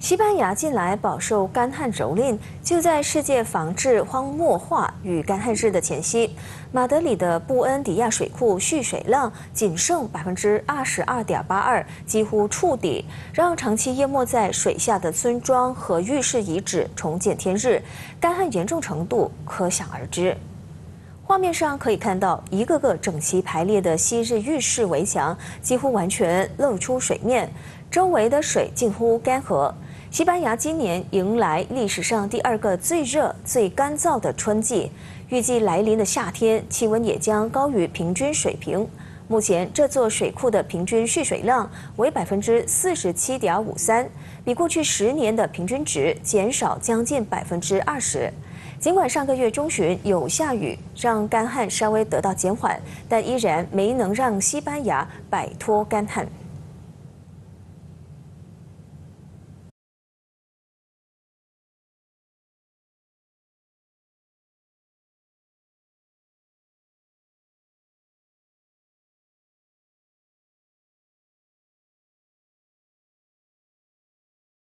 西班牙近来饱受干旱蹂躏，就在世界防治荒漠化与干旱日的前夕，马德里的布恩迪亚水库蓄水量仅剩百分之二十二点八二，几乎触底，让长期淹没在水下的村庄和浴室遗址重见天日，干旱严重程度可想而知。画面上可以看到，一个个整齐排列的昔日浴室围墙几乎完全露出水面，周围的水近乎干涸。西班牙今年迎来历史上第二个最热、最干燥的春季，预计来临的夏天气温也将高于平均水平。目前这座水库的平均蓄水量为百分之四十七点五三，比过去十年的平均值减少将近百分之二十。尽管上个月中旬有下雨，让干旱稍微得到减缓，但依然没能让西班牙摆脱干旱。